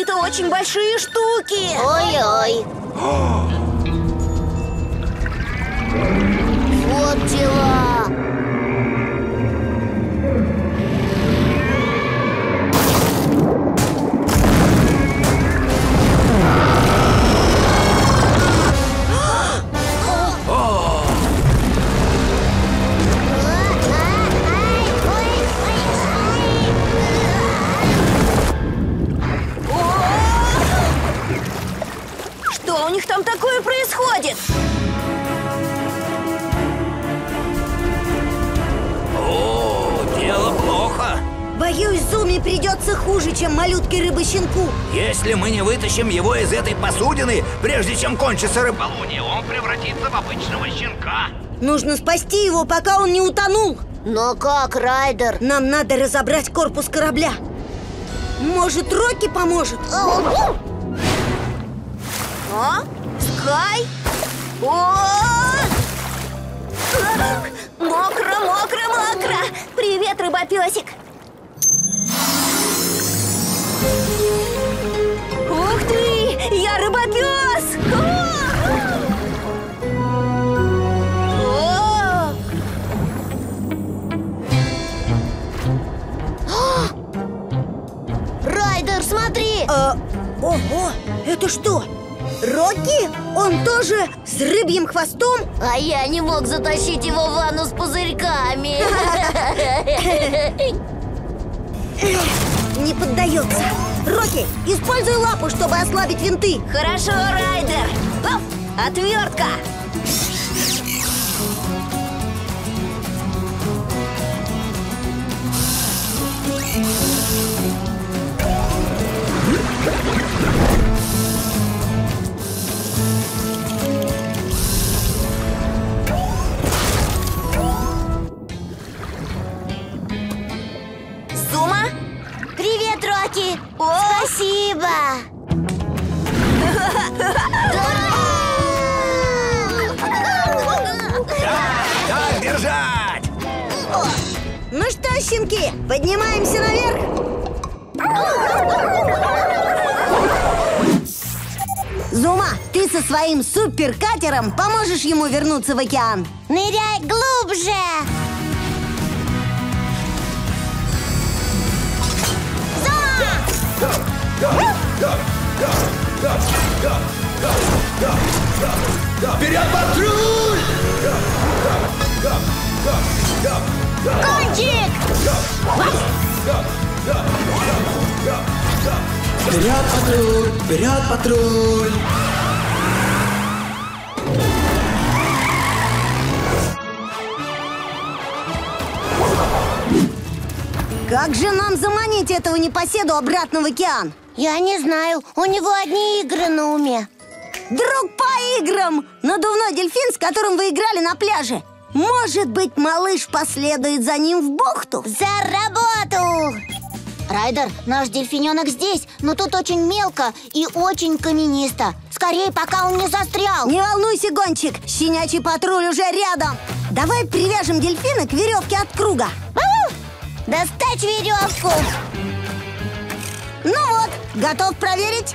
какие-то очень большие штуки. Ой-ой. Вот дела. Придется хуже, чем малютке рыбы-щенку. Если мы не вытащим его из этой посудины, прежде чем кончится рыболование, он превратится в обычного щенка. Нужно спасти его, пока он не утонул. Но как, Райдер? Нам надо разобрать корпус корабля. Может, Рокки поможет? А? Скай? О! Мокро, мокро, мокро! Привет, рыбопесик! А, ого, это что? Рокки? Он тоже с рыбьим хвостом? А я не мог затащить его в ванну с пузырьками. Не поддается. Рокки, используй лапу, чтобы ослабить винты. Хорошо, Райдер! Оп! Отвертка! Спасибо! Так держать! Ну что, щенки, поднимаемся наверх? Зума, ты со своим суперкатером поможешь ему вернуться в океан. Ныряй глубже! Вперед, патруль! Кончик! Вперед, патруль! Вперед, патруль! Как же нам заманить этого непоседу обратно в океан? Я не знаю, у него одни игры на уме. Друг по играм! Надувной дельфин, с которым вы играли на пляже. Может быть, малыш последует за ним в бухту? За работу! Райдер, наш дельфиненок здесь, но тут очень мелко и очень каменисто. Скорее, пока он не застрял. Не волнуйся, гонщик, щенячий патруль уже рядом. Давай привяжем дельфина к веревке от круга. Достать веревку! Ну вот, готов проверить?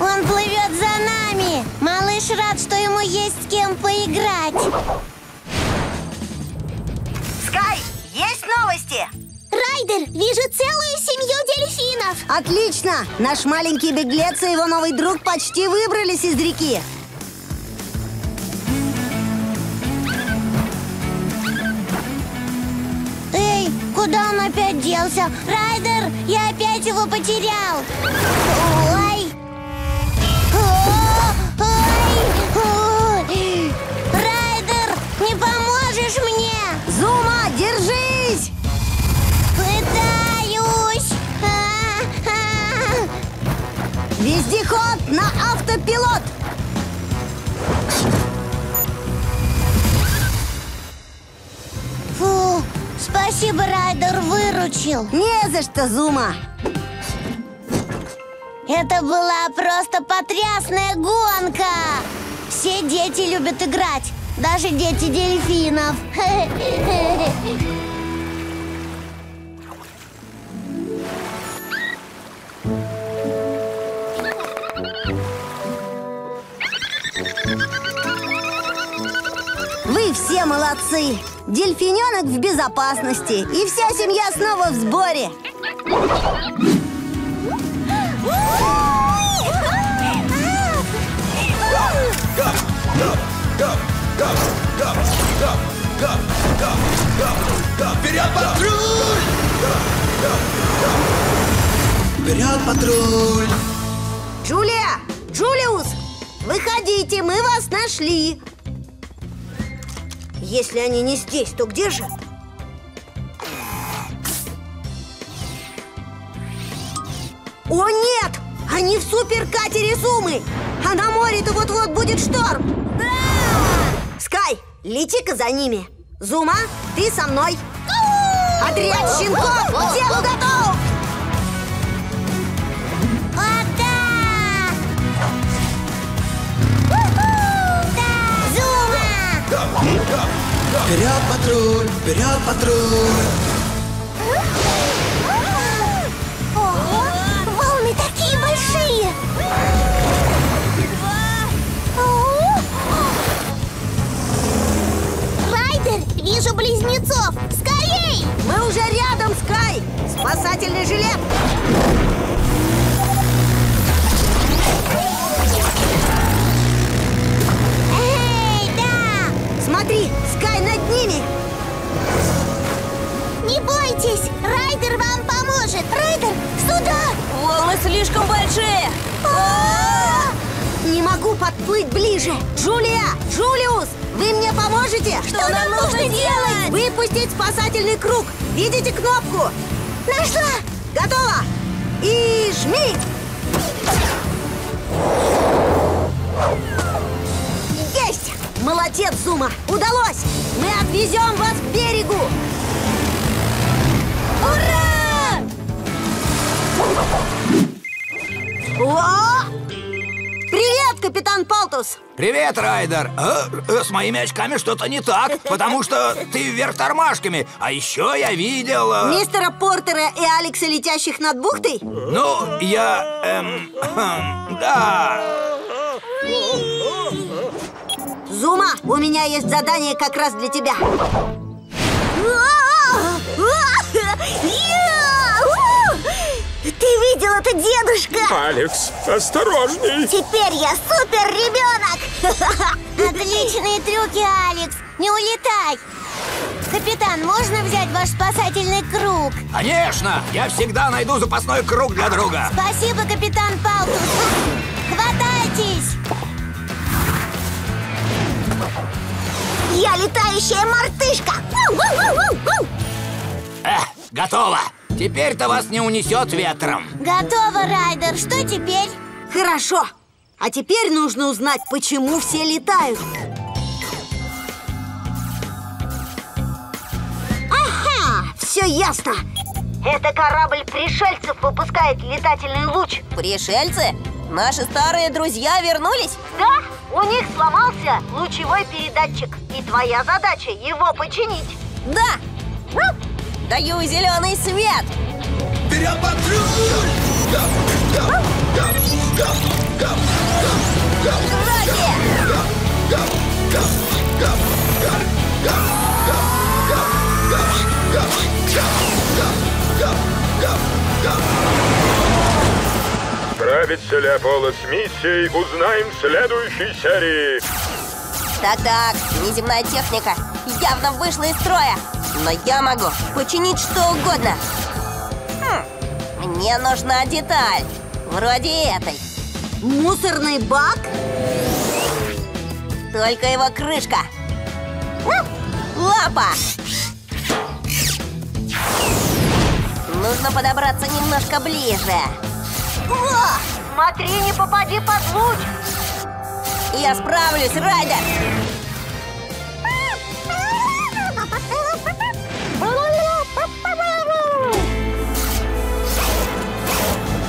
Он плывет за нами! Малыш рад, что ему есть с кем поиграть. Скай, есть новости? Райдер, вижу целую семью дельфинов! Отлично! Наш маленький беглец и его новый друг почти выбрались из реки. Эй, куда он опять делся? Райдер, я опять его потерял! Ой! Ой! Ой! Райдер, не поможешь мне? Вездеход на автопилот! Фу, спасибо, Райдер, выручил. Не за что, Зума! Это была просто потрясная гонка! Все дети любят играть, даже дети дельфинов. Вы все молодцы! Дельфиненок в безопасности, и вся семья снова в сборе. Вперед, патруль! Вперед, патруль! Джулия! Джулиус! Выходите, мы вас нашли! Если они не здесь, то где же? О, нет! Они в суперкатере Зумы! А на море-то вот-вот будет шторм! Скай, лети-ка за ними! Зума, ты со мной! Отряд щенков к делу готов! Вперед, патруль! Вперед, патруль! Ого! Волны такие большие! Райдер, вижу близнецов! Скорей! Мы уже рядом, Скай! Спасательный жилет! Смотри, Скай над ними! Не бойтесь! Райдер вам поможет! Райдер, сюда! Волны слишком большие! Не могу подплыть ближе! Джулия! Джулиус! Вы мне поможете? Что нам нужно делать? Выпустить спасательный круг! Видите кнопку? Нашла! Готово! И жми! Молодец, Зума! Удалось! Мы отвезем вас к берегу! Ура! О! Привет, капитан Палтус! Привет, Райдер! Э, э, с моими очками что-то не так, потому что ты вверх тормашками. А еще я видел... э, Мистера Портера и Алекса, летящих над бухтой? Ну, я... Эм, хм, да... Зума, у меня есть задание как раз для тебя. Ты видел это, дедушка? Алекс, осторожней! Теперь я супер ребенок! Отличные трюки, Алекс! Не улетай! Капитан, можно взять ваш спасательный круг? Конечно! Я всегда найду запасной круг для друга. Спасибо, капитан Палтус! Хватайтесь! Я летающая мартышка! Э, готово! Теперь-то вас не унесет ветром. Готово, Райдер! Что теперь? Хорошо. А теперь нужно узнать, почему все летают. Ага, все ясно. Это корабль пришельцев выпускает летательный луч. Пришельцы? Наши старые друзья вернулись? Да, у них сломался лучевой передатчик. И твоя задача его починить. Да! Даю зеленый свет! Вперед, патруль! Драки! Справится ли Аполло с миссией, узнаем в следующей серии. Так-так, неземная техника явно вышла из строя. Но я могу починить что угодно. Хм, мне нужна деталь. Вроде этой. Мусорный бак? Только его крышка. Лапа! Нужно подобраться немножко ближе. О, смотри, не попади под луч. Я справлюсь, Райдер!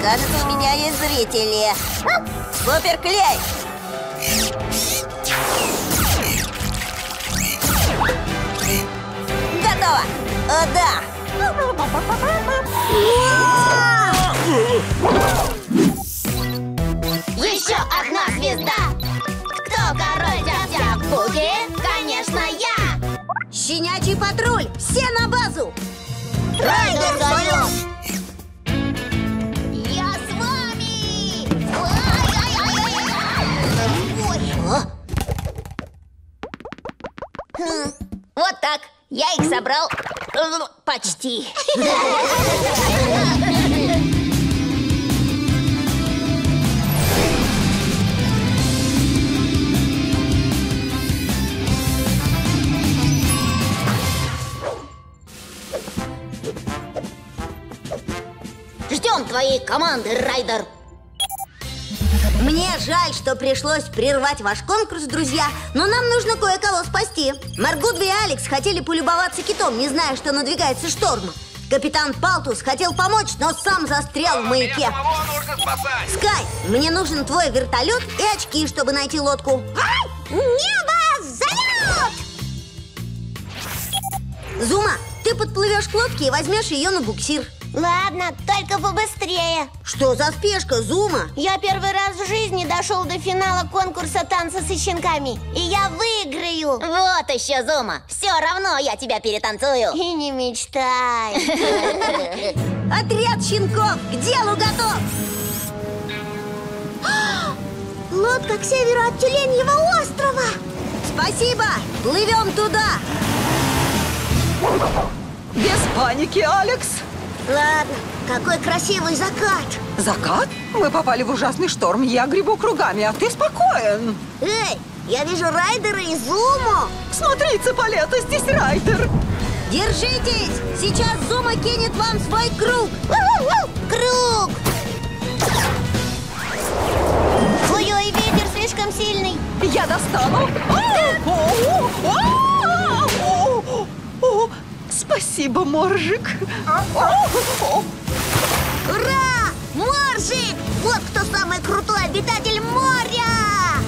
Кажется, у меня есть зрители. Суперклей! Готово! О, да! Еще одна звезда! Кто король дядя Буги? Конечно, я! Щенячий патруль! Все на базу! Райдер зовет! Я с вами! Ой-ой-ой-ой-ой! Хм, Вот так. Я их собрал э, почти. Ждем твоей команды, Райдер! Мне жаль, что пришлось прервать ваш конкурс, друзья Но нам нужно кое-кого спасти Маргудви и Алекс хотели полюбоваться китом, не зная, что надвигается шторм Капитан Палтус хотел помочь, но сам застрял в маяке! Скай, мне нужен твой вертолет и очки, чтобы найти лодку Небо зовет! Зума, ты подплывешь к лодке и возьмешь ее на буксир Ладно, только побыстрее Что за спешка, Зума? Я первый раз в жизни дошел до финала конкурса танца со щенками И я выиграю Вот еще, Зума. Все равно я тебя перетанцую. И не мечтай Отряд щенков к делу готов Лодка к северу от Тюленьего острова Спасибо, плывем туда Без паники, Алекс. Ладно, какой красивый закат Закат? Мы попали в ужасный шторм. Я гребу кругами, а ты спокоен. Эй, я вижу Райдера и Зуму Смотри, Цыпалета, здесь Райдер. Держитесь! Сейчас Зума кинет вам свой круг Круг! Ой-ой, ветер слишком сильный Я достану. Спасибо, Моржик. Ура! Моржик! Вот кто самый крутой обитатель моря!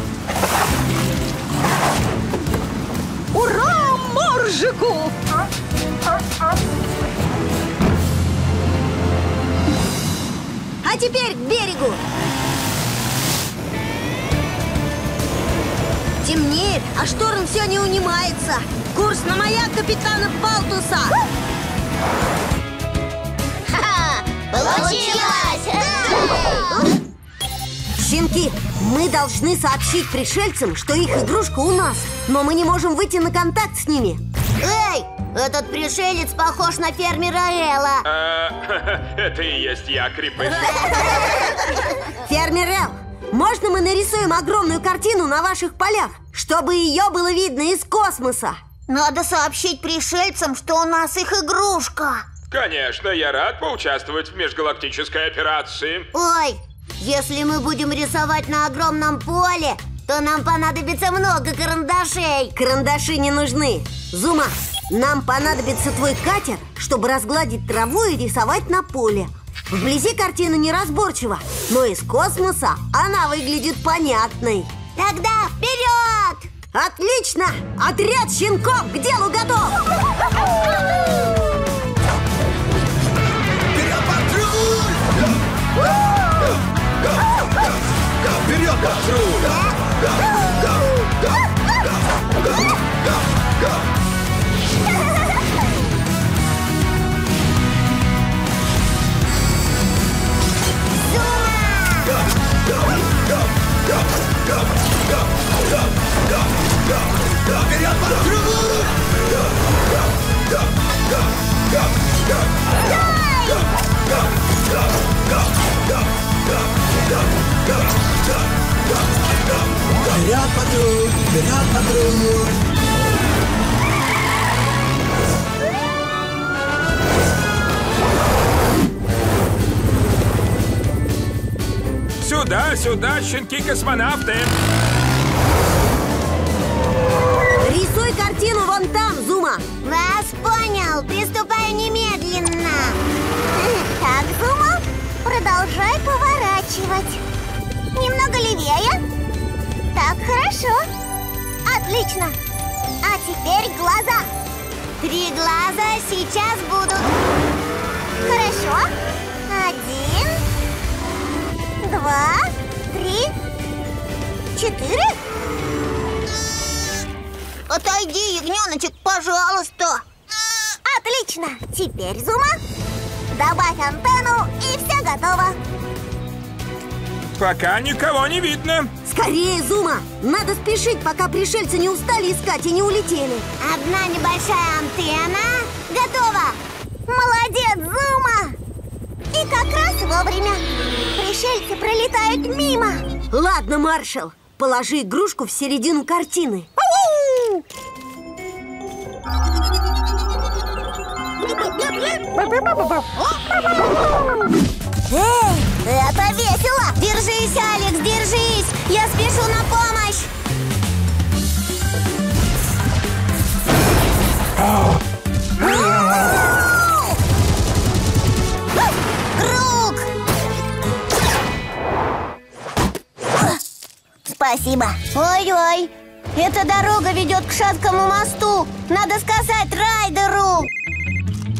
Ура, Моржику! А теперь к берегу Темнеет, а шторм все не унимается. Курс на маяк капитана Палтуса Получилось! Щенки, мы должны сообщить пришельцам, что их игрушка у нас Но мы не можем выйти на контакт с ними. Эй, этот пришелец похож на фермера Элла. А, это и есть я, крепыш. Фермер Эл, можно мы нарисуем огромную картину на ваших полях, чтобы ее было видно из космоса? Надо сообщить пришельцам, что у нас их игрушка Конечно, я рад поучаствовать в межгалактической операции. Ой, если мы будем рисовать на огромном поле, то нам понадобится много карандашей Карандаши не нужны. Зума, нам понадобится твой катер, чтобы разгладить траву и рисовать на поле. Вблизи картина неразборчива, но из космоса она выглядит понятной. Тогда вперед! Отлично! Отряд щенков к делу готов! Вперед, патруль! Вперед, патруль! Вперед, патруль! Вперед, патруль! Сюда, щенки-космонавты. Рисуй картину вон там, Зума! Вас понял, приступаю немедленно Так, Зума, продолжай-ка правее. Так, хорошо. Отлично. А теперь глаза. Три глаза сейчас будут. Хорошо. Один, два, четыре. Отойди, ягненочек, пожалуйста. Отлично. Теперь зума. Добавь антенну, и все готово. Пока никого не видно. Скорее, Зума! Надо спешить, пока пришельцы не устали искать и не улетели. Одна небольшая антенна. Готово. Молодец, Зума. И как раз вовремя. Пришельцы пролетают мимо. Ладно, маршал, положи игрушку в середину картины. Эй, это весело! Держись, Алекс, держись! Я спешу на помощь! Спасибо. Ой-ой, эта дорога ведет к шаткому мосту. Надо сказать Райдеру.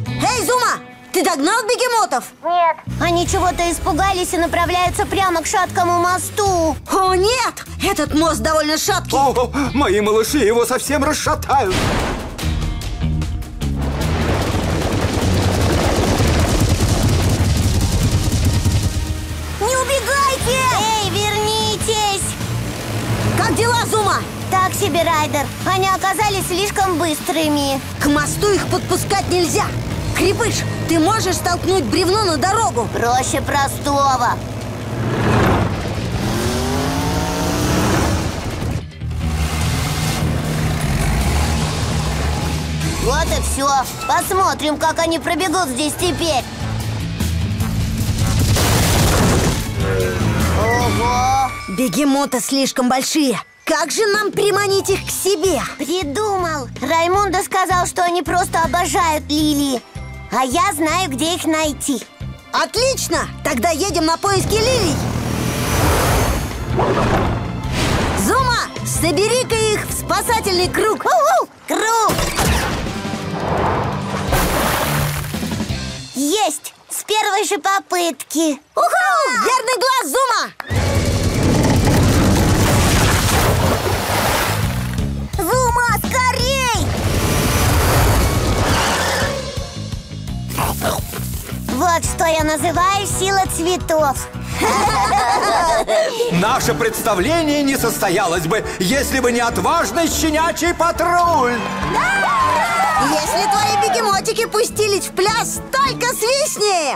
Эй, Зума, ты догнал бегемотов? Нет. Они чего-то испугались и направляются прямо к шаткому мосту. О, нет! Этот мост довольно шаткий. О, мои малыши его совсем расшатают. Себе, Райдер. Они оказались слишком быстрыми. К мосту их подпускать нельзя. Крепыш, ты можешь столкнуть бревно на дорогу? Проще простого. Вот и все. Посмотрим, как они пробегут здесь теперь. Ого! Бегемоты слишком большие. Как же нам приманить их к себе? Придумал! Раймондо сказал, что они просто обожают лилии. А я знаю, где их найти. Отлично! Тогда едем на поиски лилий. Зума, собери-ка их в спасательный круг. У-у! Круг! Есть! С первой же попытки. Уху! Верный глаз! Зума, Вот что я называю сила цветов. Наше представление не состоялось бы, если бы не отважный щенячий патруль. Если твои бегемотики пустились в пляс, только свистни!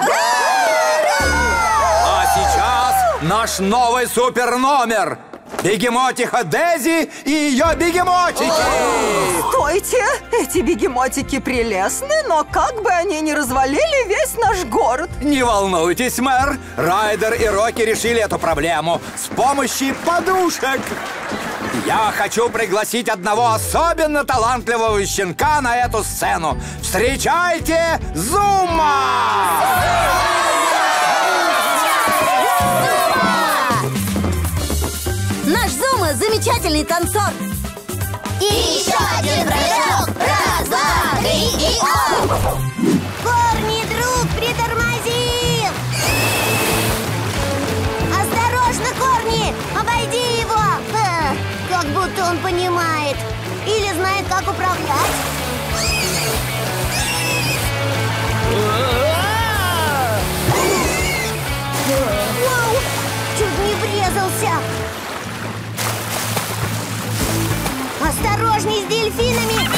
А сейчас наш новый супер номер. Бегемотиха Дези и ее бегемотики. Стойте! Эти бегемотики прелестны, но как бы они ни развалили весь наш город. Не волнуйтесь, мэр. Райдер и Рокки решили эту проблему с помощью подушек. Я хочу пригласить одного особенно талантливого щенка на эту сцену. Встречайте Зума! Наш замечательный танцор. И еще один прыжок! Раз, два, три и оп! Корни, друг, притормози! Осторожно, Корни! Обойди его! Э, как будто он понимает. Или знает, как управлять. Вау! Чуть не врезался! Осторожней с дельфинами!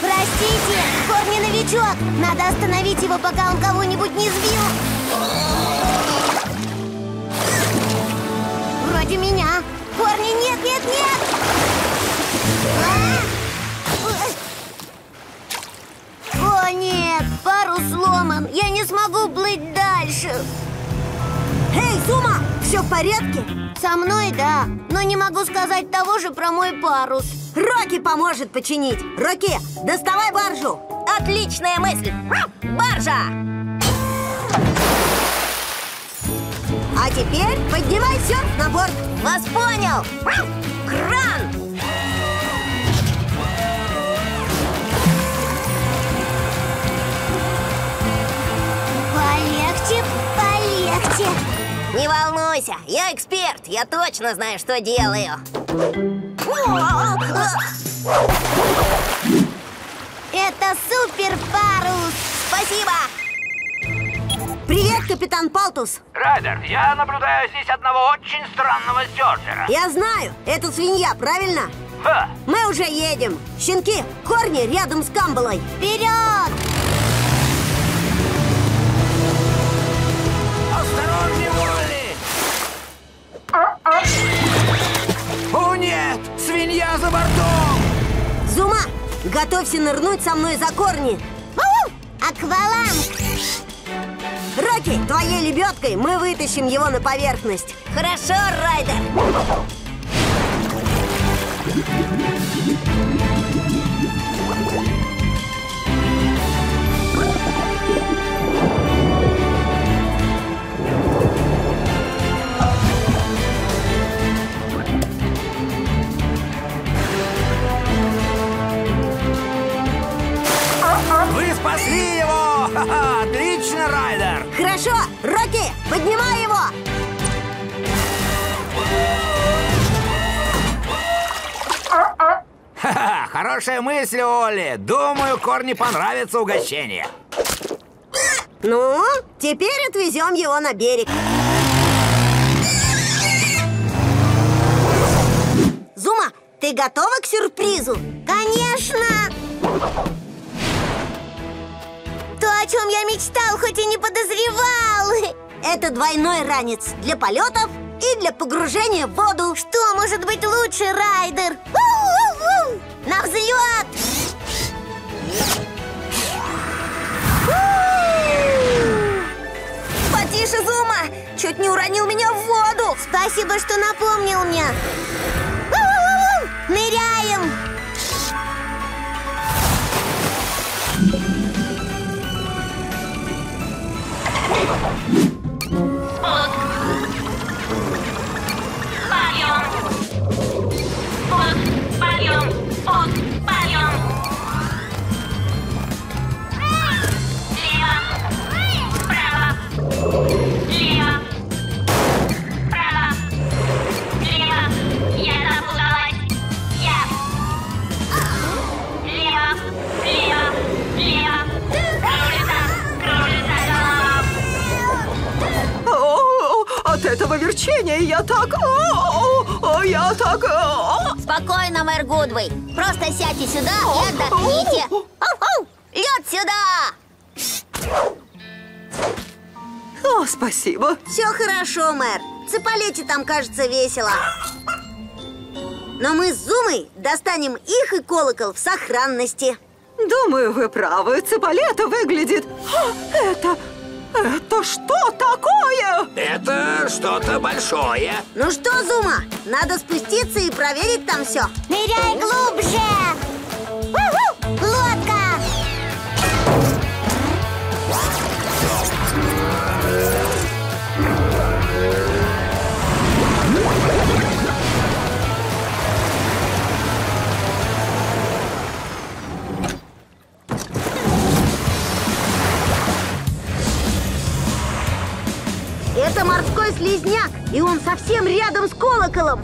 Простите, Корни новичок! Надо остановить его, пока он кого-нибудь не сбил! Вроде меня! Корни, нет, нет, нет! А! О, нет! Парус сломан! Я не смогу плыть дальше! Эй, Зума, все в порядке? Со мной, да, но не могу сказать того же про мой парус. Рокки поможет починить. Рокки, доставай баржу. Отличная мысль! Баржа! А теперь поднимай серф на борт. Вас понял! Кран! Полегче, полегче. Не волнуйся, я эксперт, я точно знаю, что делаю. Это супер парус! Спасибо! Привет, капитан Палтус. Райдер, я наблюдаю здесь одного очень странного серфера. Я знаю, это свинья, правильно? Ха! Мы уже едем. Щенки, корни рядом с Камбалой. Вперед! О нет! Свинья за бортом! Зума, готовься нырнуть со мной за корни. Акваланг! Рокки, твоей лебедкой мы вытащим его на поверхность. Хорошо, Райдер! Спасли его! Ха-ха! Отлично, Райдер! Хорошо, Рокки, поднимай его. Ха-ха! Хорошая мысль, Олли! Думаю, корни понравится угощение. Ну, теперь отвезем его на берег. Зума, ты готова к сюрпризу? Конечно! То, о чем я мечтал, хоть и не подозревал. Это двойной ранец для полетов и для погружения в воду. Что может быть лучше, Райдер? У-у-у! На взлет! Потише, Зума! Чуть не уронил меня в воду! Спасибо, что напомнил мне. Спасибо. Все хорошо, мэр. Цепалете там, кажется, весело. Но мы с Зумой достанем их и колокол в сохранности. Думаю, вы правы. Цепалета выглядит... А, это... Это что такое? Это что-то большое. Ну что, Зума, надо спуститься и проверить там все. Ныряй глубже! Это морской слизняк, и он совсем рядом с колоколом.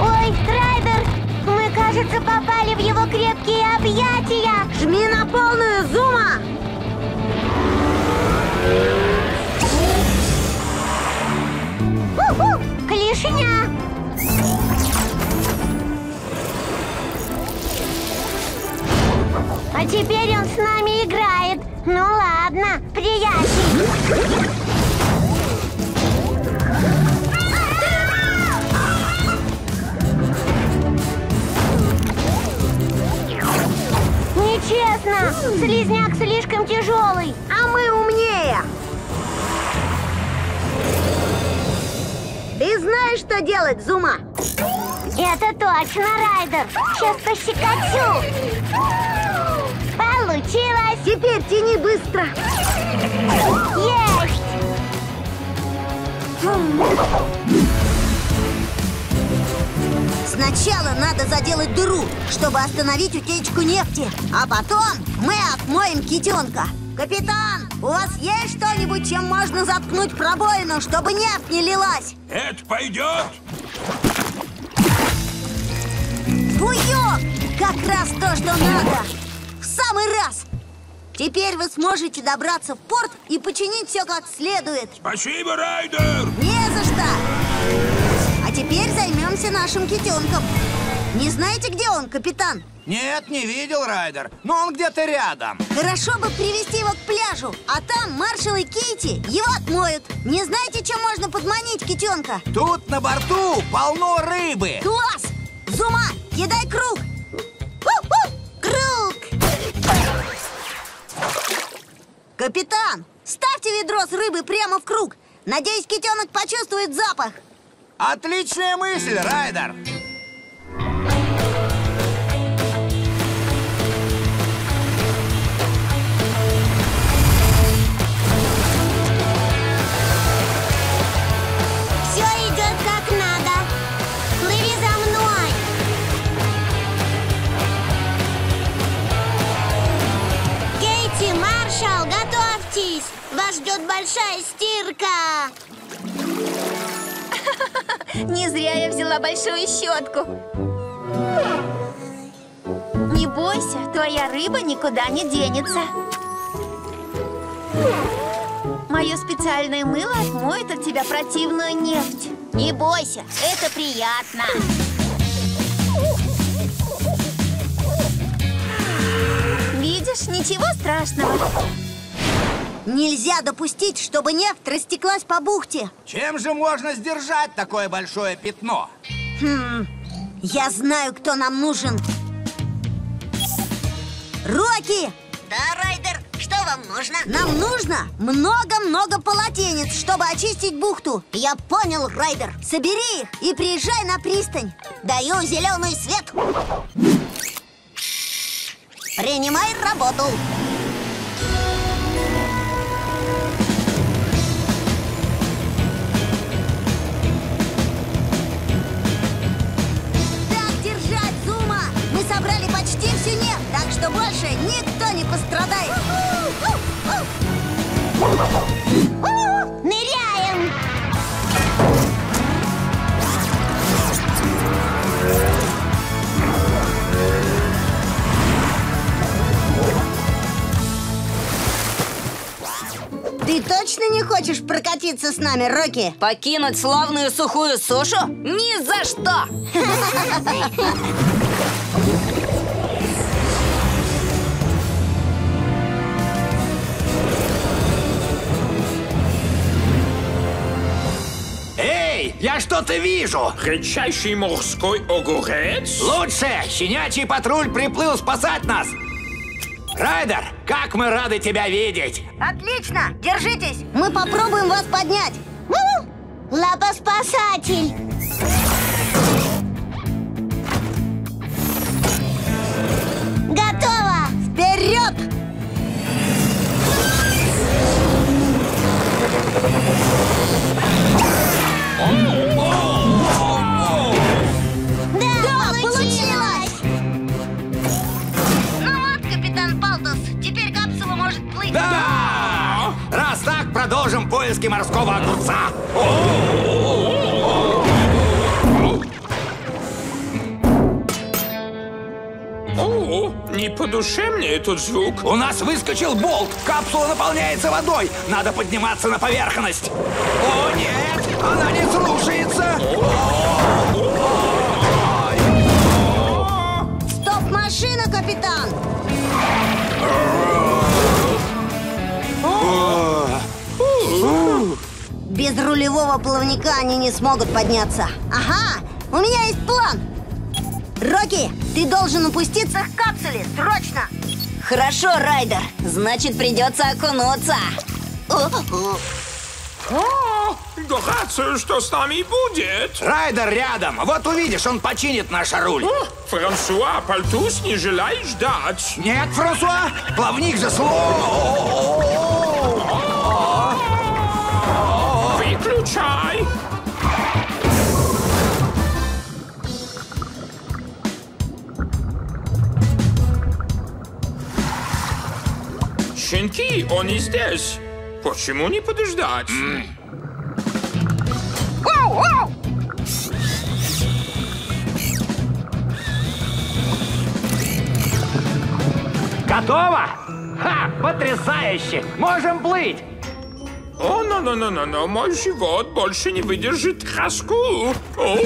Ой, Райдер! Мы, кажется, попали в его крепкие объятия! Жми на полную, Зума! Клешня! А теперь он с нами играет. Ну ладно, приятель. Нечестно! Слизняк слишком тяжелый. А мы умнее. Ты знаешь, что делать, Зума? Это точно, Райдер. Сейчас пощекочу. Получилось! Теперь тяни быстро. Есть! Сначала надо заделать дыру, чтобы остановить утечку нефти. А потом мы отмоем китенка. Капитан, у вас есть что-нибудь, чем можно заткнуть пробоину, чтобы нефть не лилась? Это пойдет? Буёк! Как раз то, что надо! Самый раз! Теперь вы сможете добраться в порт и починить все как следует. Спасибо, Райдер! Не за что! А теперь займемся нашим китенком. Не знаете, где он, капитан? Нет, не видел, Райдер. Но он где-то рядом. Хорошо бы привести его к пляжу, а там маршал и Кейти его отмоют. Не знаете, чем можно подманить китенка? Тут на борту полно рыбы. Класс! Зума, кидай круг! Капитан, ставьте ведро с рыбой прямо в круг. Надеюсь, китенок почувствует запах. Отличная мысль, Райдер. Вас ждет большая стирка. Не зря я взяла большую щетку. Не бойся, твоя рыба никуда не денется. Мое специальное мыло отмоет от тебя противную нефть. Не бойся, это приятно. Видишь, ничего страшного. Нельзя допустить, чтобы нефть растеклась по бухте. Чем же можно сдержать такое большое пятно? Я знаю, кто нам нужен. Рокки! Да, Райдер, что вам нужно? Нам нужно много-много полотенец, чтобы очистить бухту. Я понял, Райдер. Собери их и приезжай на пристань. Даю зеленый свет. Принимай работу. Что больше никто не пострадает. Ныряем! Ты точно не хочешь прокатиться с нами, Рокки? Покинуть славную сухую сушу? Ни за что! я что-то вижу! Редчайший морской огурец? Лучше! Щенячий патруль приплыл спасать нас! Райдер, как мы рады тебя видеть! Отлично! Держитесь! Мы попробуем вас поднять. Лапоспасатель! Поиски морского огурца! О, не по душе мне этот звук. У нас выскочил болт! Капсула наполняется водой! Надо подниматься на поверхность! О, нет! Она не слушается! Стоп, машина, капитан! Без рулевого плавника они не смогут подняться. Ага, у меня есть план. Рокки, ты должен упуститься к капсуле, срочно! Хорошо, Райдер. Значит, придется окунуться. О, Горацио, что с нами будет? Райдер рядом. Вот увидишь, он починит наш руль. О, Франсуа, Пальтус, не желаешь ждать? Нет, Франсуа, плавник же Выключай! Щенки, он не здесь. Почему не подождать? Готово? Ха, потрясающе! Можем плыть! О, но, но, но, но, но, мой живот больше не выдержит троску. О,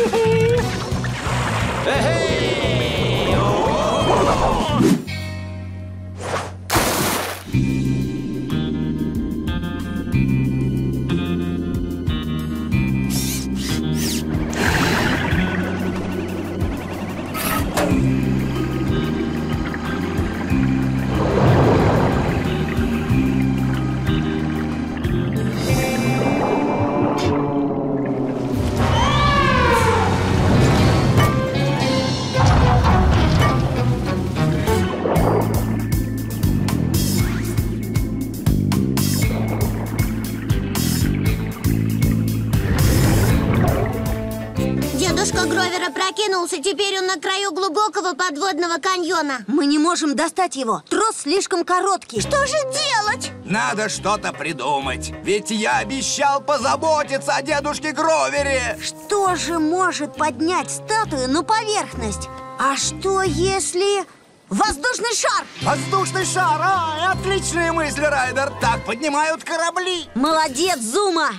Прокинулся, теперь он на краю глубокого подводного каньона. Мы не можем достать его. Трос слишком короткий. Что же делать? Надо что-то придумать. Ведь я обещал позаботиться о дедушке Гровере. Что же может поднять статую на поверхность? А что если... Воздушный шар! Воздушный шар! А, отличные мысли, Райдер! Так поднимают корабли! Молодец, Зума!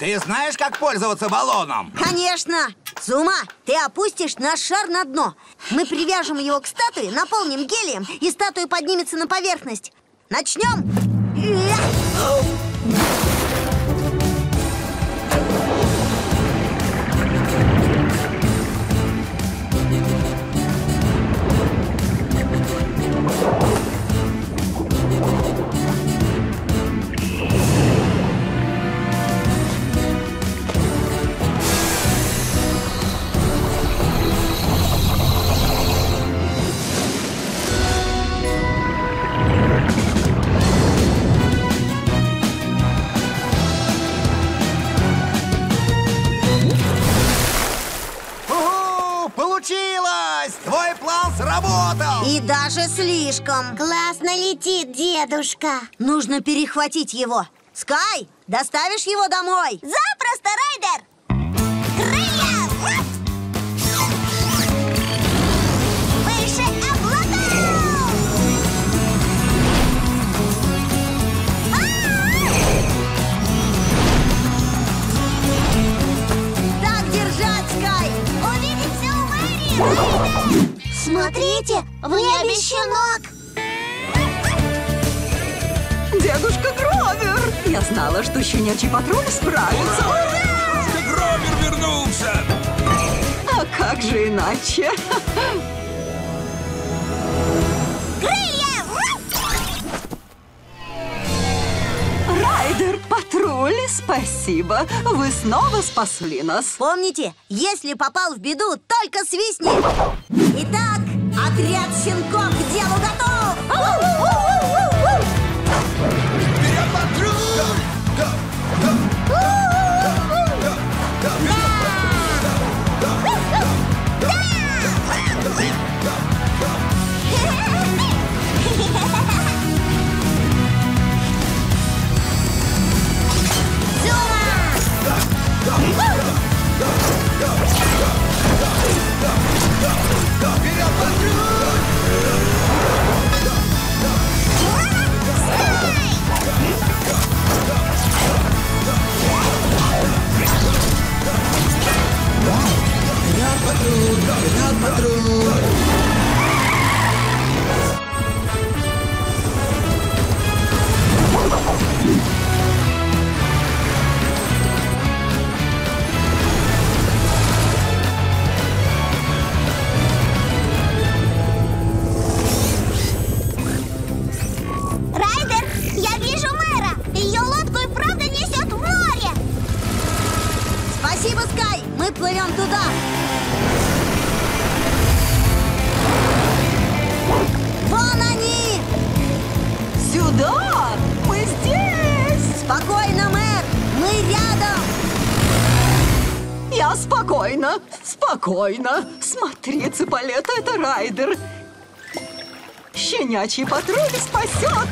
Ты знаешь, как пользоваться баллоном? Конечно! Зума, ты опустишь наш шар на дно. Мы привяжем его к статуе, наполним гелием, и статуя поднимется на поверхность. Начнем! Уху! И даже слишком. Классно летит дедушка. Нужно перехватить его. Скай, доставишь его домой? Запросто, Райдер! Крылья! Выше облаков! Так держать, Скай! Увидимся у мэрии, Райдер! Смотрите, в небе щенок! Дедушка Гровер! Я знала, что щенячий патруль справится. Гровер вернулся! А как же иначе? Крылья! Ура! Райдер, патруль, спасибо. Вы снова спасли нас. Помните, если попал в беду, только свистни. Итак, отряд щенков к делу готов! Райдер, я вижу мэра! Спокойно, спокойно. Смотри, Цыпалета, это Райдер. Щенячий патруль спасет.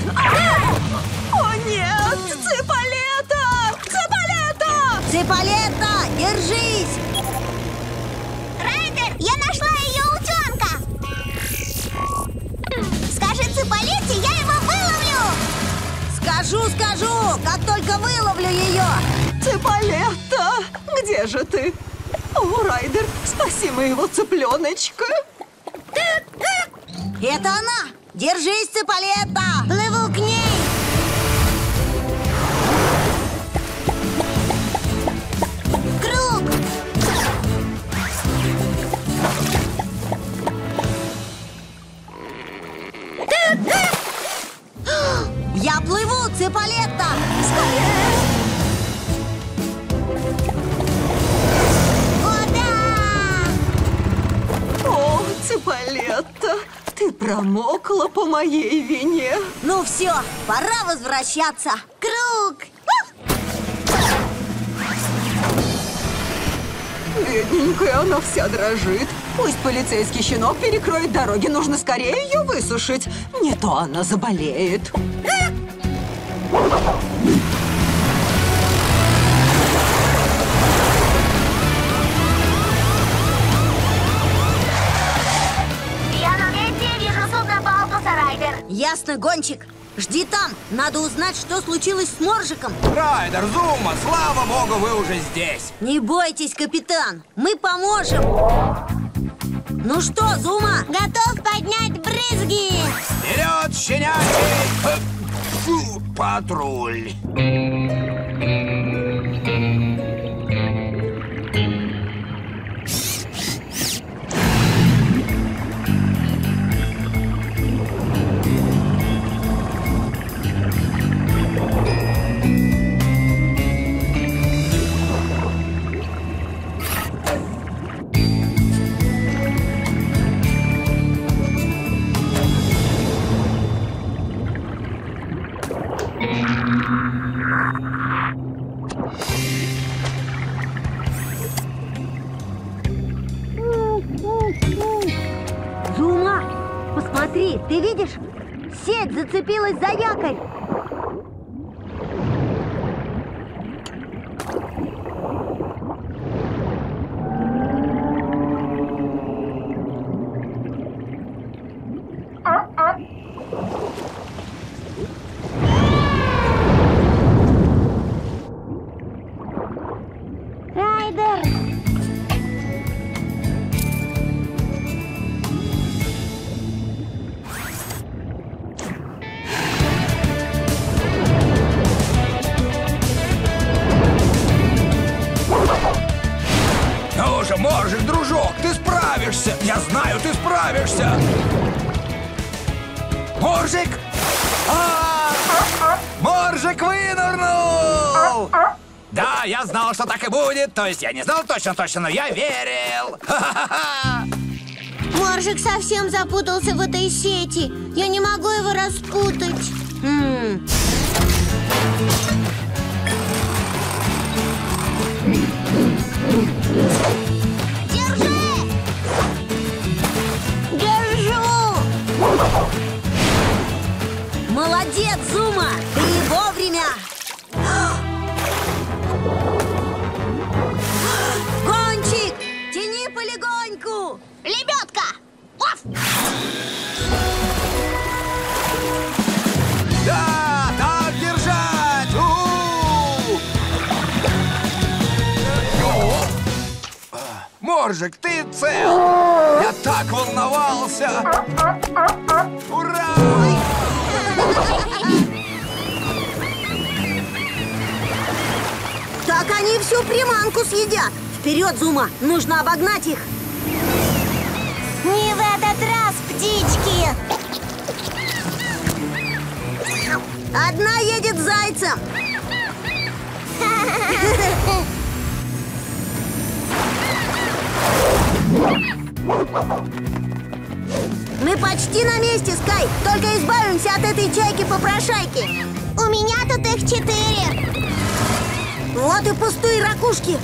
О, нет! Цыпалета! Цыпалета! Цыпалета, держись! Райдер, я нашла ее утенка! Скажи Цыпалете, я его выловлю! Скажу, скажу, как только выловлю ее! Цыпалета! Где же ты? О, Райдер, спаси моего цыпленочка! Это она! Держись, Цыпалета! Плыву к ней! Круг! Я плыву, Цыпалета! Цыпалета, ты промокла по моей вине. Ну все, пора возвращаться! Круг! Бедненькая, она вся дрожит. Пусть полицейский щенок перекроет дороги, нужно скорее ее высушить. Не то она заболеет. Я Ясно, гонщик. Жди там. Надо узнать, что случилось с Моржиком. Райдер, Зума, слава богу, вы уже здесь. Не бойтесь, капитан. Мы поможем. Ну что, Зума? Готов поднять брызги! Вперед, щенячий! э, фу, патруль! Ты видишь? Сеть зацепилась за якорь. То есть я не знал точно-точно, но я верил. Моржик совсем запутался в этой сети. Я не могу его распутать. М, Держи! Держу! Молодец, Зума! Моржик, ты цел! Я так волновался! Ура! Так они всю приманку съедят! Вперед, Зума! Нужно обогнать их! Не в этот раз, птички! Одна едет зайцем! Мы почти на месте, Скай! Только избавимся от этой чайки-попрошайки! У меня тут их четыре! Вот и пустые ракушки!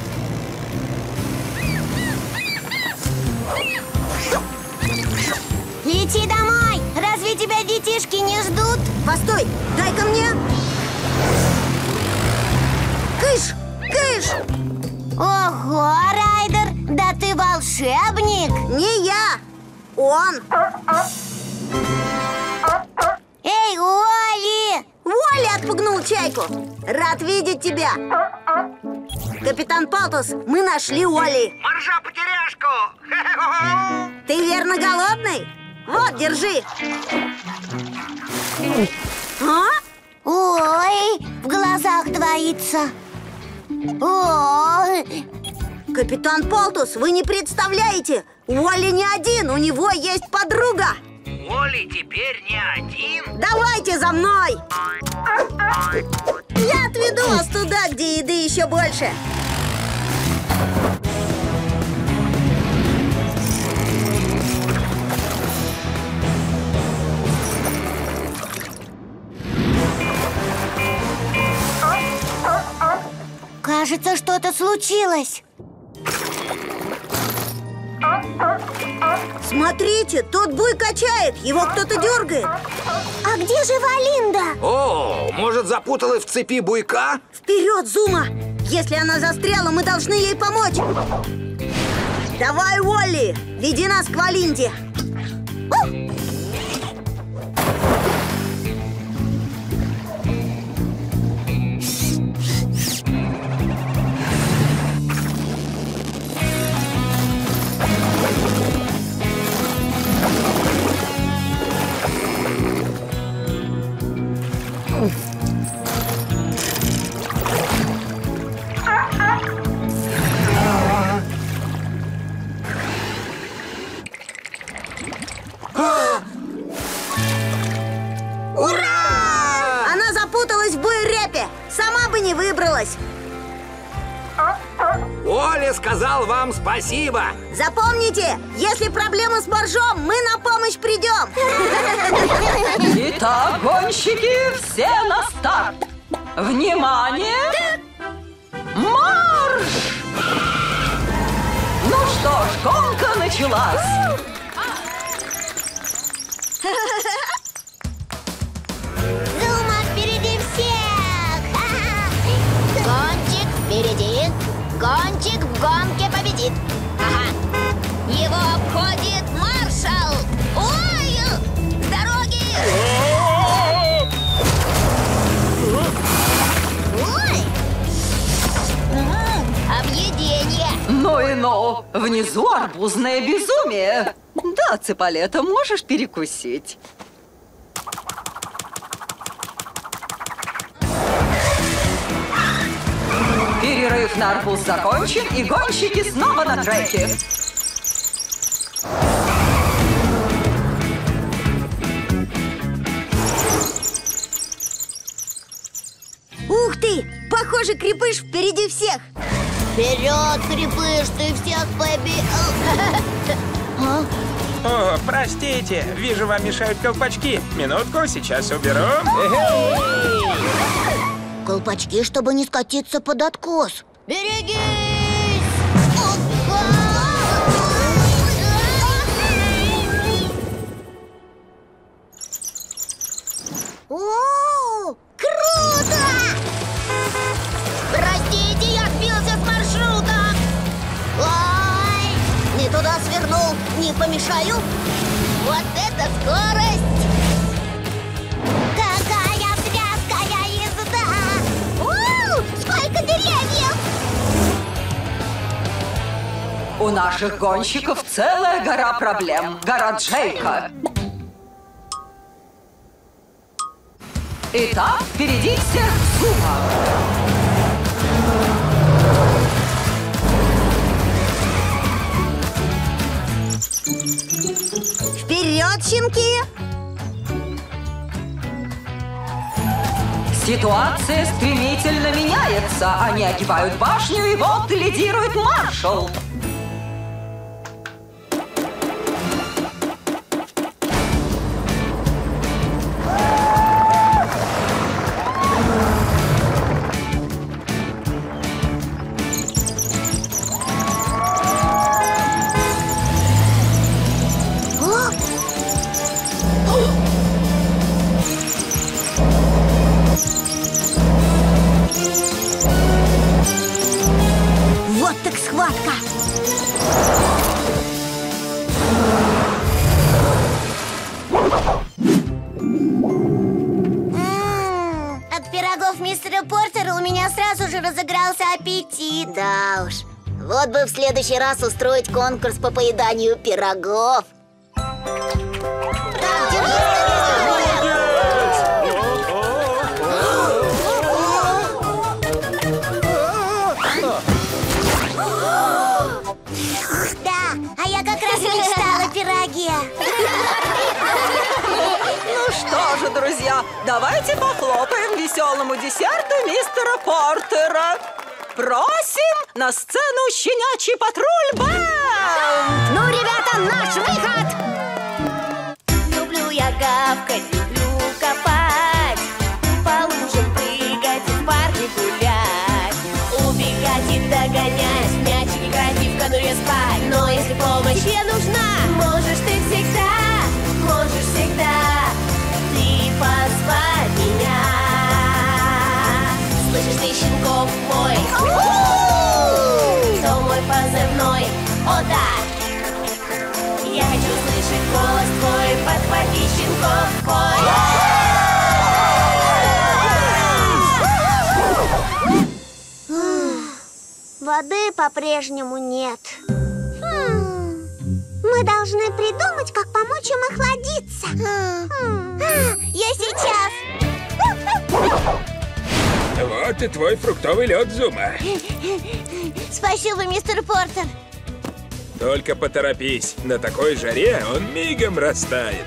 Лети домой! Разве тебя детишки не ждут? Постой! Дай-ка мне! Кыш! Кыш! Ого, раз! Ты волшебник. Не я, он. Эй, Уолли! Уолли отпугнул чайку. Рад видеть тебя. Капитан Палтус, мы нашли Уолли. Моржа потеряшку! Ты верно голодный? Вот, держи. А? Ой, в глазах двоится. Ой, Капитан Палтус, вы не представляете, Уолли не один, у него есть подруга. Оли теперь не один. Давайте за мной! Я отведу вас туда, где еды еще больше. кажется, что-то случилось. Смотрите, тот буй качает, его кто-то дергает. А где же Валинда? О, может, запуталась в цепи буйка? Вперед, Зума! Если она застряла, мы должны ей помочь. Давай, Уолли, веди нас к Валинде. Сказал вам спасибо. Запомните, если проблема с боржом, мы на помощь придем. Итак, гонщики, все на старт! Внимание! Марш! Ну что ж, гонка началась! И ну! Внизу арбузное безумие! Да, Цыпалета, можешь перекусить. Перерыв на арбуз закончен, и гонщики снова на треке. Ух ты! Похоже, крепыш впереди всех. Вперед, крепыш, ты всех победил! О, простите, вижу, вам мешают колпачки. Минутку, сейчас уберу. Колпачки, чтобы не скатиться под откос. Берегись! О, круто! Не помешаю? Вот это скорость! Какая тряская езда! У, сколько деревьев! У наших гонщиков целая гора проблем. Гора Джейка. Итак, впереди всех Ситуация стремительно меняется. Они огибают башню, и вот лидирует маршал. Следующий раз устроить конкурс по поеданию пирогов. Да, а я как раз мечтала о пироге. Ну что же, друзья, давайте похлопаем веселому десерту мистера Портера. Просим на сцену щенячий патруль Бэм! Ну, ребята, наш выход! Люблю я гавкать, люблю копать По лужам прыгать в парке гулять Убегать и догонять, в мячик играть и в конуре спать Но если помощь мне нужна, Воды по-прежнему нет. Хм, Мы должны придумать, как помочь им охладиться. Хм. А, Я сейчас. Вот и твой фруктовый лед, Зума. Спасибо, мистер Портер. Только поторопись, на такой жаре он мигом растает.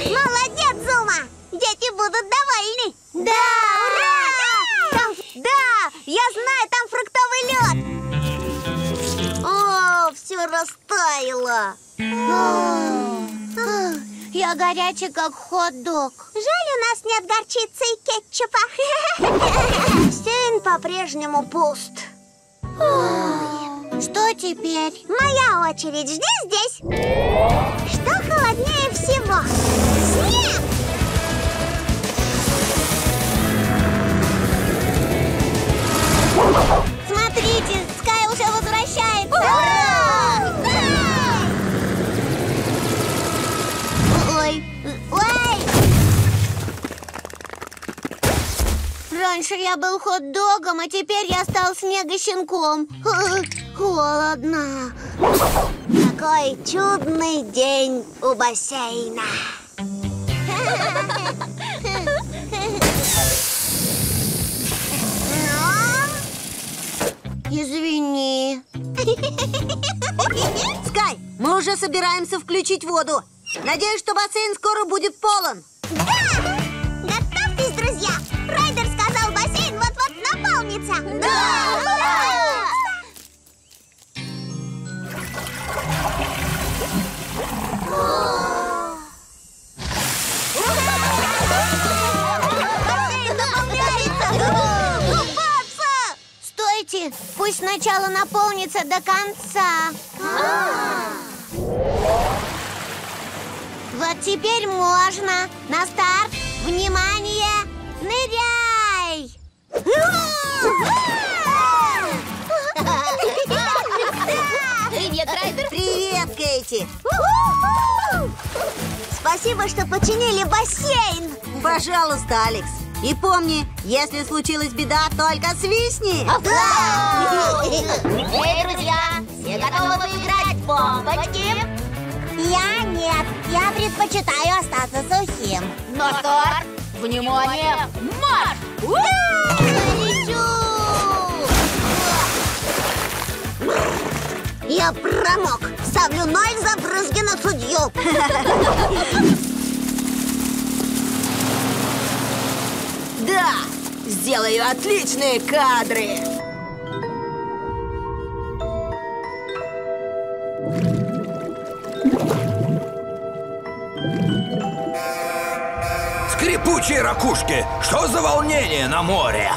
Молодец, Зума! Дети будут довольны. Да! Ура! Там, да! Я знаю, там фруктовый лед. О, все растаяло. Я горячий, как хот-дог. Жаль, у нас нет горчицы и кетчупа. Бассейн по-прежнему пуст. Что теперь? Моя очередь. Жди здесь. Что холоднее всего? Снег! Смотрите, Скай уже возвращается. Ура! Ой, ой! Раньше я был хот-догом, а теперь я стал снегощенком. Холодно. Какой чудный день у бассейна. Извини. Скай, мы уже собираемся включить воду. Надеюсь, что бассейн скоро будет полон. Да! Готовьтесь, друзья! Райдер сказал, бассейн вот-вот наполнится! Да! Пусть сначала наполнится до конца. Вот теперь можно. На старт. Внимание! Ныряй! Привет, Райдер. Привет, Кейти. Спасибо, что починили бассейн. Пожалуйста, Алекс. И помни, если случилась беда, только свистни. Эй, друзья, все готовы поиграть в бомбочки? Я нет, я предпочитаю остаться сухим. На старт. Внимание, марш! Я промок. Ставлю ноль за брызги на судью. Да, сделаю отличные кадры. Скрипучие ракушки! Что за волнение на море?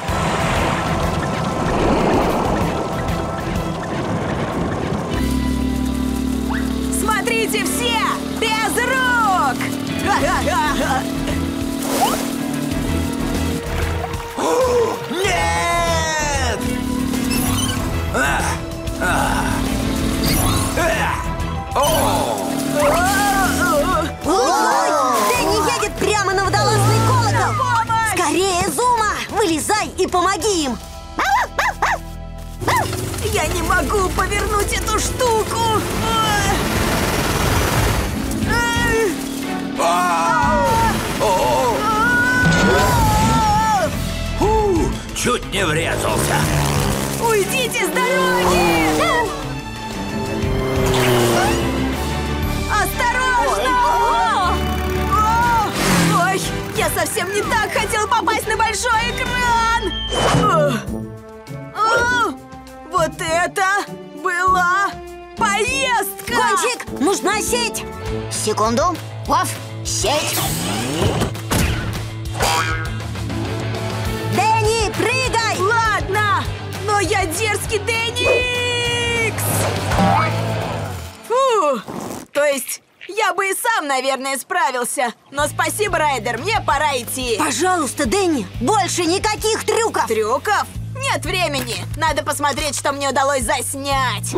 Пожалуйста, Дэнни, больше никаких трюков! Трюков? Нет времени. Надо посмотреть, что мне удалось заснять.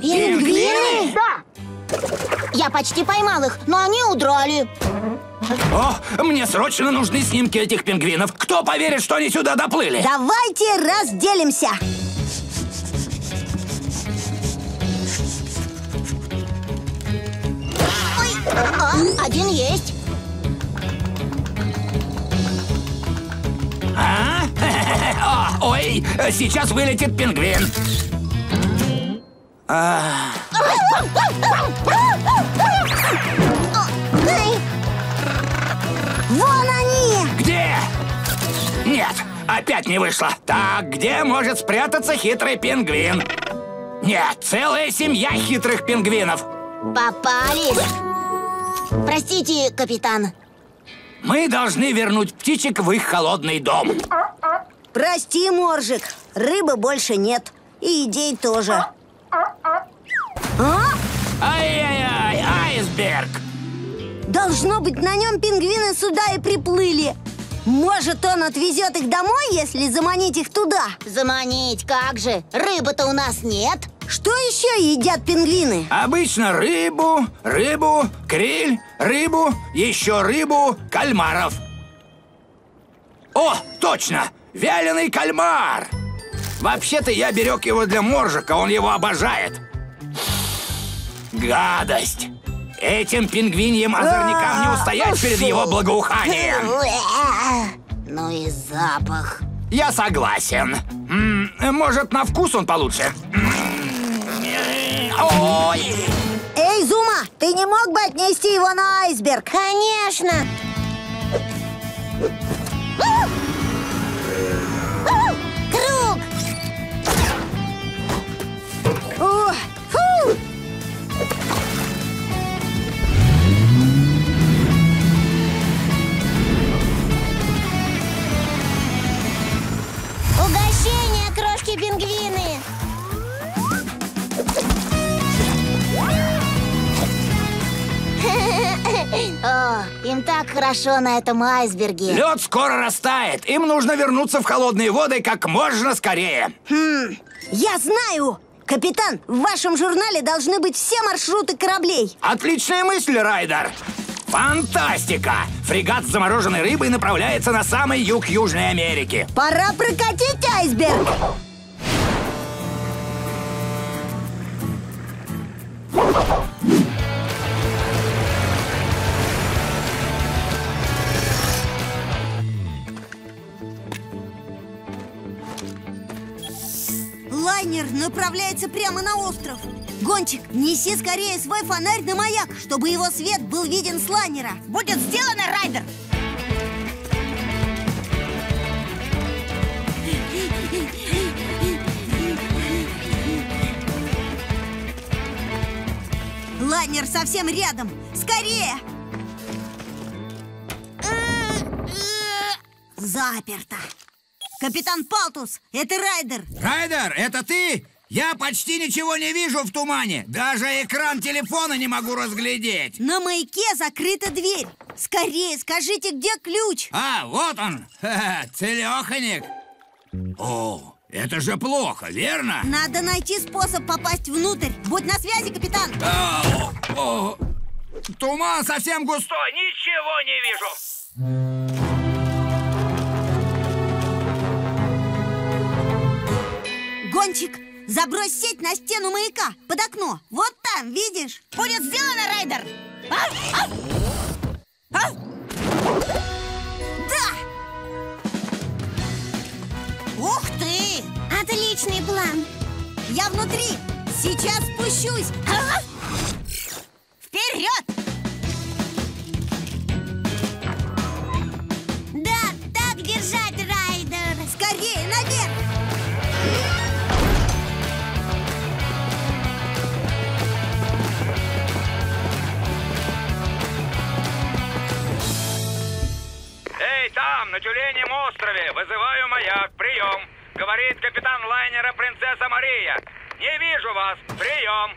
Пингвины? Да. Я почти поймал их, но они удрали. О, мне срочно нужны снимки этих пингвинов. Кто поверит, что они сюда доплыли? Давайте разделимся! Ой, а, один есть. Ой, сейчас вылетит пингвин. А, Вон они! где? Нет, опять не вышло. Так, где может спрятаться хитрый пингвин? Нет, целая семья хитрых пингвинов. Попались. Простите, капитан. Мы должны вернуть птичек в их холодный дом. Прости, Моржик, рыбы больше нет. И идей тоже. А? Ай-яй-яй, айсберг! Должно быть, на нем пингвины сюда и приплыли. Может, он отвезет их домой, если заманить их туда? Заманить, как же? Рыбы-то у нас нет. Что еще едят пингвины? Обычно рыбу, рыбу, криль, рыбу, еще рыбу, кальмаров. О, точно! Вяленый кальмар! Вообще-то я берег его для моржика, он его обожает. Гадость! Этим пингвиньим озорникам не устоять перед его благоуханием. Ну и запах. Я согласен. Может, на вкус он получше? Ой! Эй, Зума, ты не мог бы отнести его на айсберг? Конечно. Им так хорошо на этом айсберге. Лед скоро растает. Им нужно вернуться в холодные воды как можно скорее. Хм, я знаю! Капитан, в вашем журнале должны быть все маршруты кораблей. Отличная мысль, Райдер. Фантастика! Фрегат с замороженной рыбой направляется на самый юг Южной Америки. Пора прокатить айсберг. Лайнер направляется прямо на остров. Гончик, неси скорее свой фонарь на маяк, чтобы его свет был виден с лайнера. Будет сделано, Райдер! Лайнер совсем рядом. Скорее! Заперто. Капитан Палтус, это Райдер. Райдер, это ты? Я почти ничего не вижу в тумане. Даже экран телефона не могу разглядеть. На маяке закрыта дверь. Скорее скажите, где ключ? А, вот он. Ха-ха, целеханик. О, это же плохо, верно? Надо найти способ попасть внутрь. Будь на связи, капитан. О, о, туман совсем густой, ничего не вижу. Капитанчик, забрось сеть на стену маяка под окно. Вот там, видишь? Будет сделано, Райдер! А? А? А? Да! Ух ты! Отличный план. Я внутри! Сейчас спущусь! Ага. Острове, вызываю маяк, прием. Говорит капитан лайнера «Принцесса Мария». Не вижу вас, прием.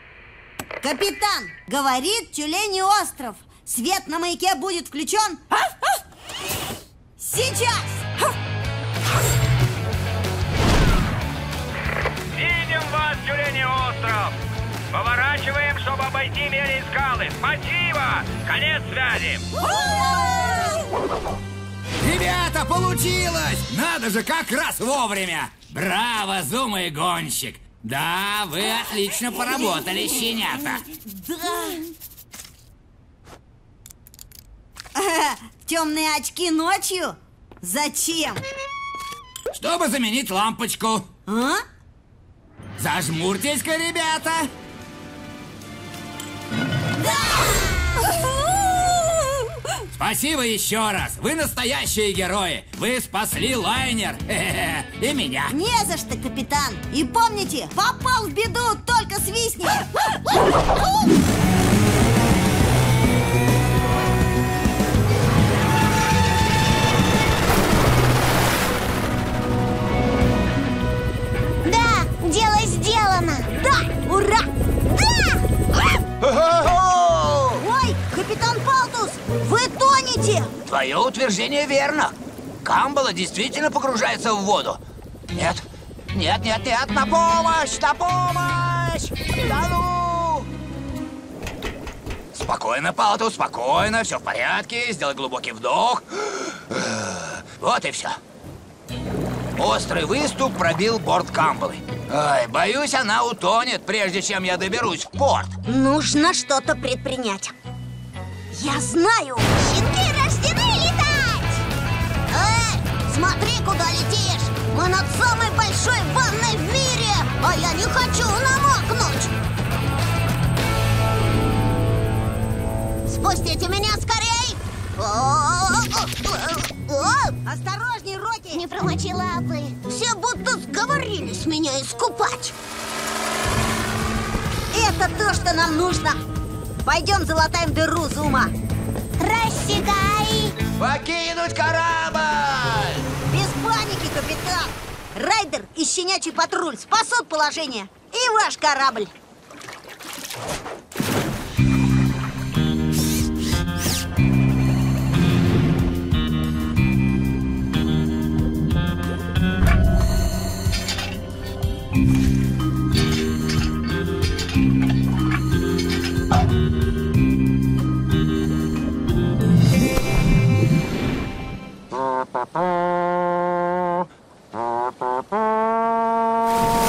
Капитан, говорит тюлени остров. Свет на маяке будет включен. Сейчас! Видим вас, Тюленей остров. Поворачиваем, чтобы обойти мели скалы. Спасибо! Конец связи. Ребята, получилось! Надо же, как раз вовремя! Браво, Зума и Гонщик! Да, вы отлично поработали, щенята! Темные очки ночью? Зачем? Чтобы заменить лампочку. А? Зажмурьтесь-ка, ребята! Спасибо еще раз! Вы настоящие герои! Вы спасли лайнер! И меня! Не за что, капитан! И помните, попал в беду, только свистни! Твое утверждение верно. Камбала действительно погружается в воду. Нет, нет, нет, нет, на помощь, на помощь! Да ну! Спокойно, Палтус, спокойно, все в порядке. Сделай глубокий вдох. Вот и все. Острый выступ пробил борт Камбалы. Ай, боюсь, она утонет, прежде чем я доберусь в порт. Нужно что-то предпринять. Я знаю! Щенки смотри, куда летишь! Мы над самой большой ванной в мире! А я не хочу намокнуть! Спустите меня скорей! Осторожней, Рокки! Не промочи лапы. Все будто сговорились меня искупать! Это то, что нам нужно! Пойдем залатаем дыру, Зума! Рассекай. Покинуть корабль! Без паники, капитан! Райдер и щенячий патруль спасут положение! И ваш корабль! Thank you.